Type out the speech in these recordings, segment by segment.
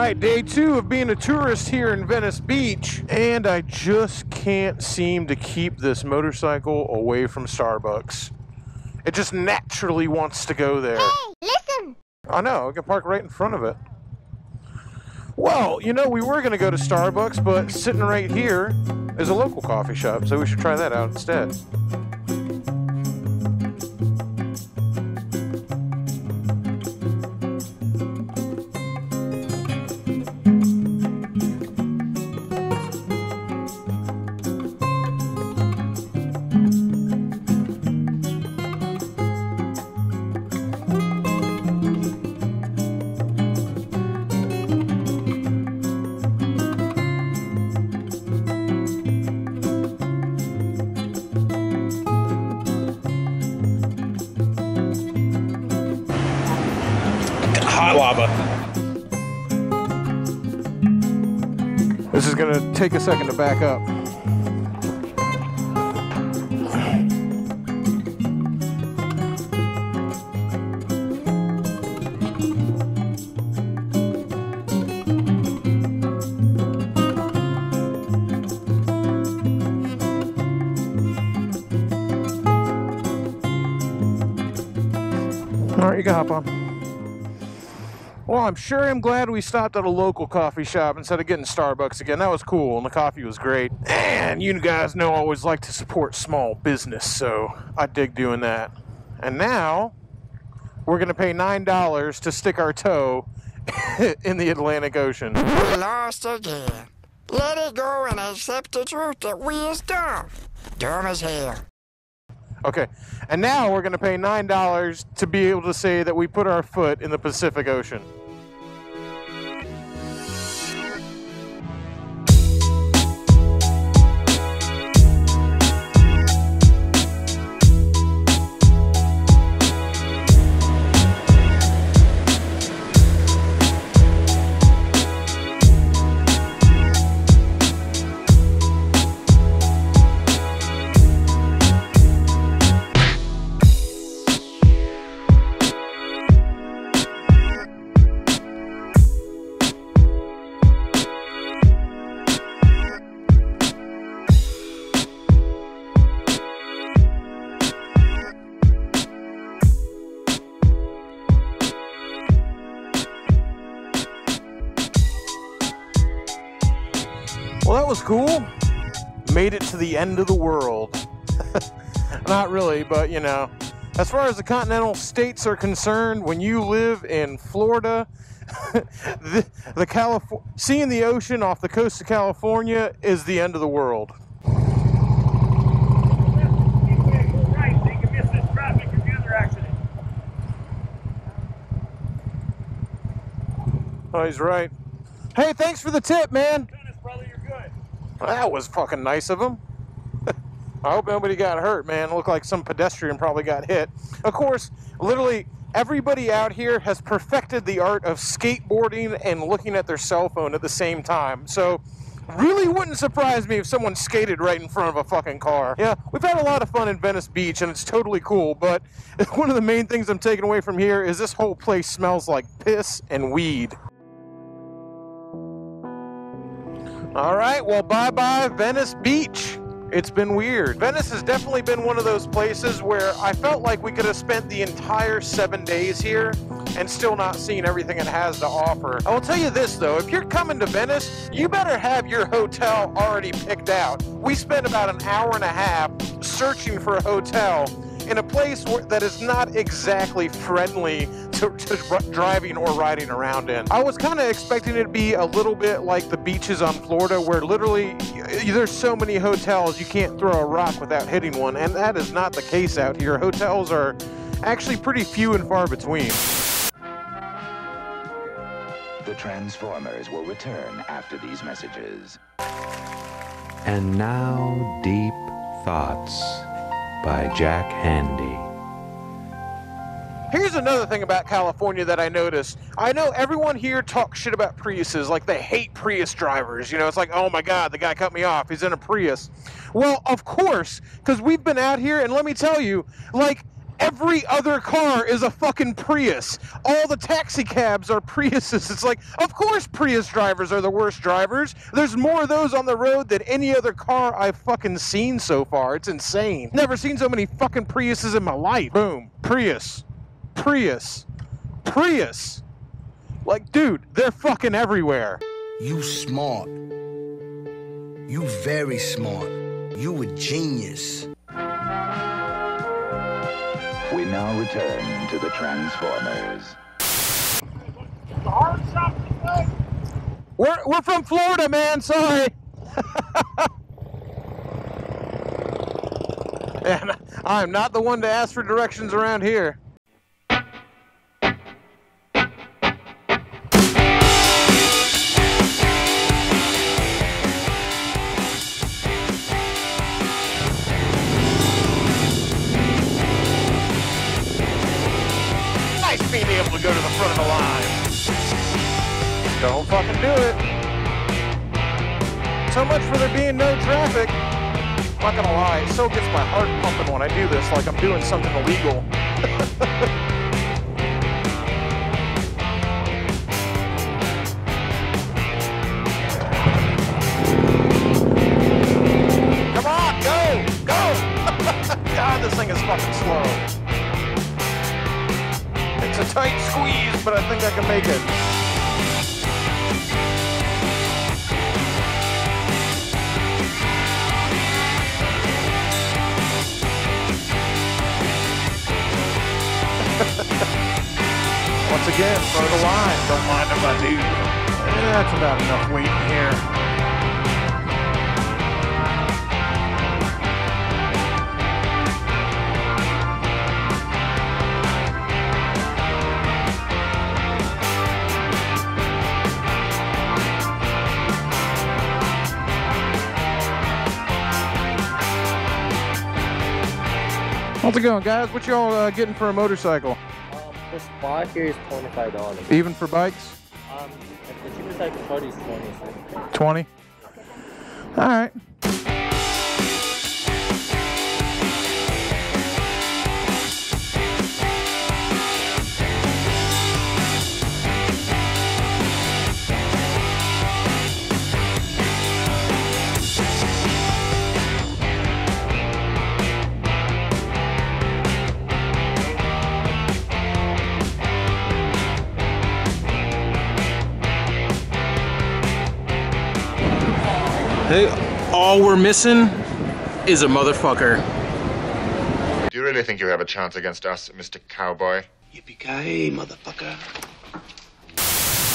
right, day two of being a tourist here in Venice Beach, and I just can't seem to keep this motorcycle away from Starbucks. It just naturally wants to go there. Hey, listen! I know, I can park right in front of it. Well, you know, we were going to go to Starbucks, but sitting right here is a local coffee shop, so we should try that out instead. This is going to take a second to back up. All right, you can hop on. I'm sure I'm glad we stopped at a local coffee shop instead of getting Starbucks again. That was cool, and the coffee was great. And you guys know I always like to support small business, so I dig doing that. And now we're going to pay $9 to stick our toe in the Atlantic Ocean. We lost again. Let it go and accept the truth that we is dumb. Dumb as hell. Okay, and now we're going to pay $9 to be able to say that we put our foot in the Pacific Ocean. Was cool. Made it to the end of the world. Not really, but you know, as far as the continental states are concerned, when you live in Florida, the, the Calif- seeing the ocean off the coast of California is the end of the world. Oh, he's right. Hey, thanks for the tip, man. That was fucking nice of him. I hope nobody got hurt, man. It Looked like some pedestrian probably got hit. Of course, literally everybody out here has perfected the art of skateboarding and looking at their cell phone at the same time. So, really wouldn't surprise me if someone skated right in front of a fucking car. Yeah, we've had a lot of fun in Venice Beach and it's totally cool, but one of the main things I'm taking away from here is this whole place smells like piss and weed. All right, well, bye bye, Venice Beach. It's been weird. Venice has definitely been one of those places where I felt like we could have spent the entire seven days here and still not seen everything it has to offer. I will tell you this though, if you're coming to Venice, you better have your hotel already picked out. We spent about an hour and a half searching for a hotel in a place that is not exactly friendly to, to r- driving or riding around in. I was kind of expecting it to be a little bit like the beaches on Florida, where literally there's so many hotels you can't throw a rock without hitting one, and that is not the case out here. Hotels are actually pretty few and far between. The Transformers will return after these messages. And now, Deep Thoughts by Jack Handey. Here's another thing about California that I noticed. I know everyone here talks shit about Priuses, like they hate Prius drivers. You know, it's like, oh my God, the guy cut me off. He's in a Prius. Well, of course, because we've been out here, and let me tell you, like, every other car is a fucking Prius. All the taxi cabs are Priuses. It's like, of course, Prius drivers are the worst drivers. There's more of those on the road than any other car I've fucking seen so far. It's insane. Never seen so many fucking Priuses in my life. Boom. Prius. Prius. Prius. Like, dude, they're fucking everywhere. You smart. You very smart. You a genius. We now return to the Transformers. We're, we're from Florida, man. Sorry. and I'm not the one to ask for directions around here. Being able to go to the front of the line. Don't fucking do it. So much for there being no traffic. I'm not gonna lie, it so gets my heart pumping when I do this, like I'm doing something illegal. Come on, go, go! God, this thing is fucking slow. Tight squeeze, but I think I can make it. Once again, of the line. Don't mind if I do. That's about enough weight in here. How's it going, guys? What y'all uh, getting for a motorcycle? Um, this bike here is twenty-five dollars. Even for bikes? Um, the cheapest I can is twenty. So. 20. All right. Hey, all we're missing is a motherfucker. Do you really think you have a chance against us, Mr. Cowboy? Yippee-ki-yay, motherfucker.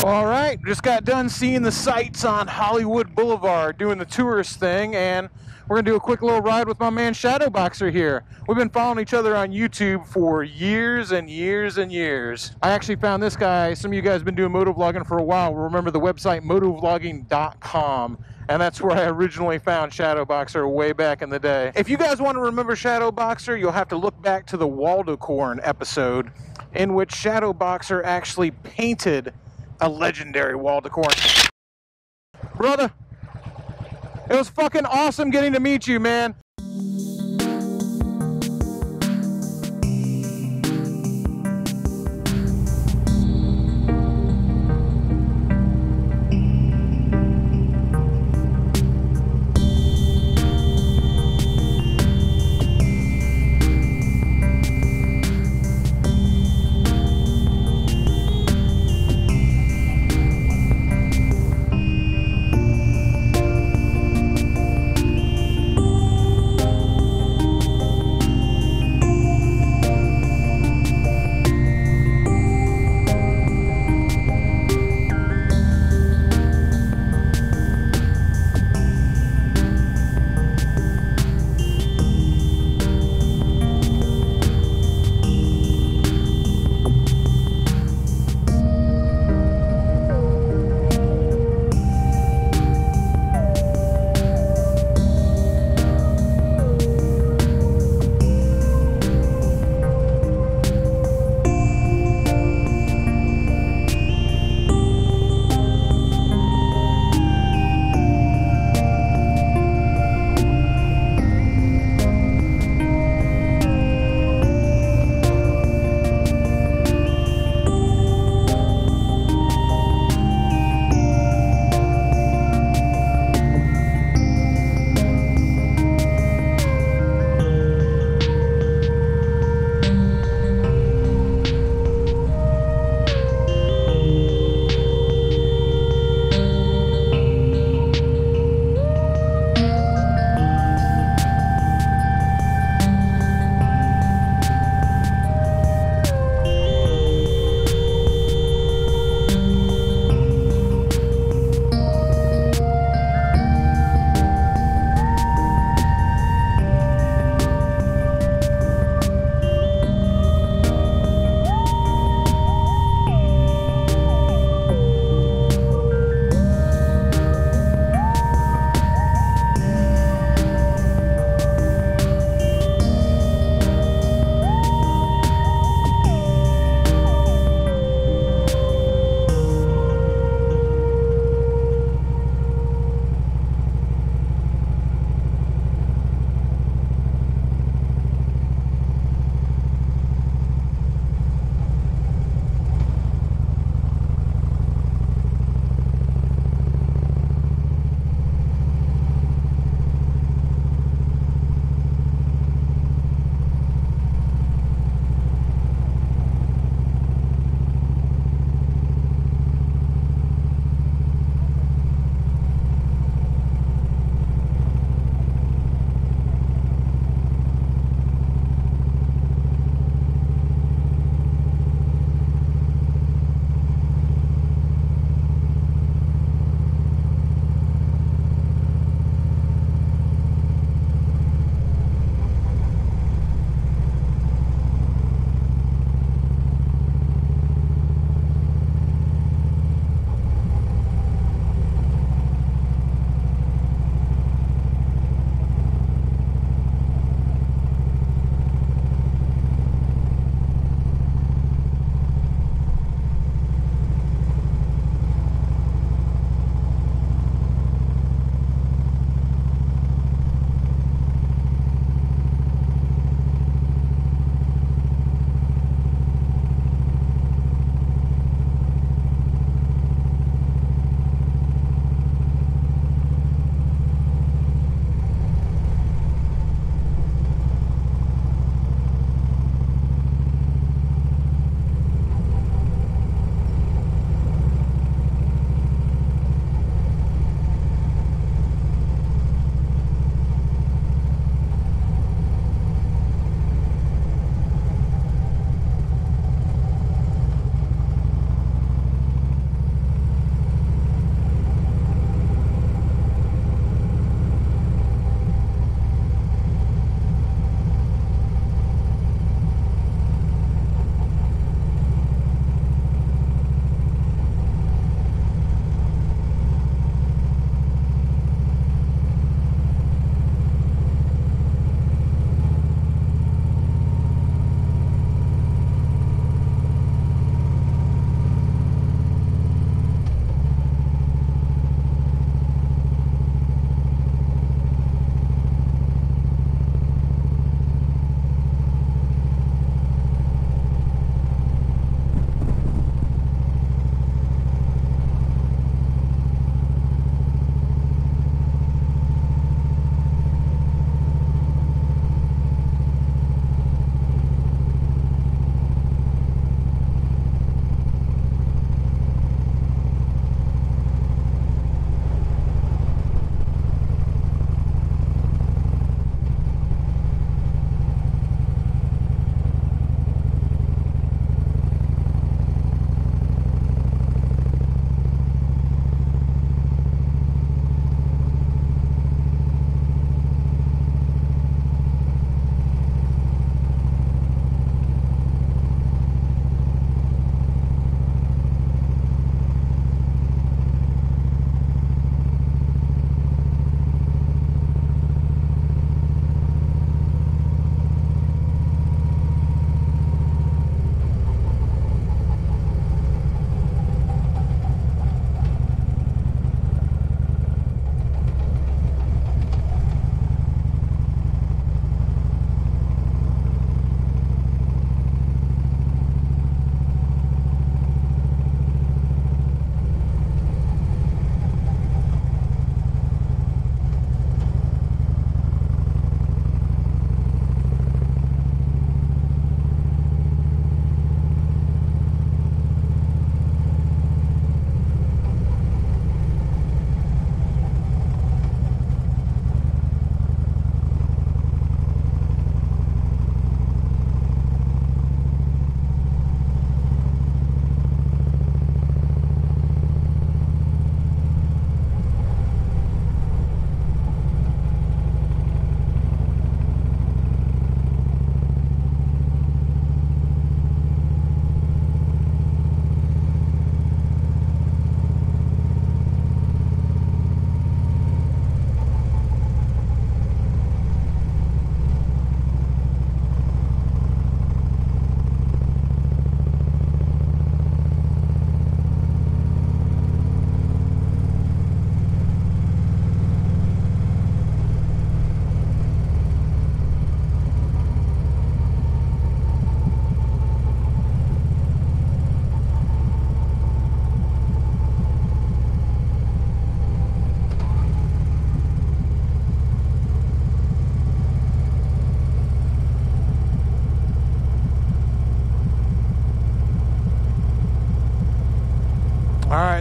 All right. Just got done seeing the sights on Hollywood Boulevard, doing the tourist thing, and we're going to do a quick little ride with my man Shadowboxer here. We've been following each other on YouTube for years and years and years. I actually found this guy. Some of you guys have been doing motovlogging for a while. Remember the website motovlogging.com. And that's where I originally found Shadowboxer way back in the day. If you guys want to remember Shadowboxer, you'll have to look back to the Waldocorn episode in which Shadowboxer actually painted a legendary Waldocorn. Brother, it was fucking awesome getting to meet you, man.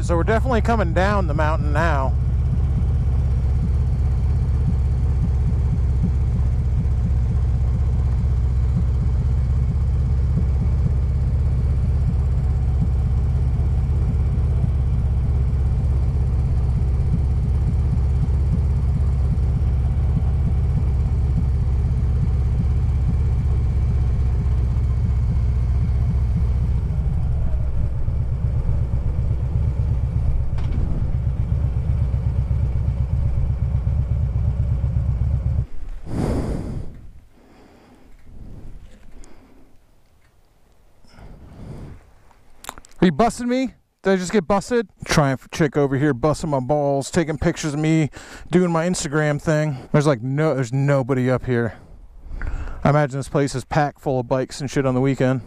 So we're definitely coming down the mountain now. Are you busting me? Did I just get busted? Triumph chick over here busting my balls, taking pictures of me doing my Instagram thing. There's like no there's nobody up here. I imagine this place is packed full of bikes and shit on the weekend.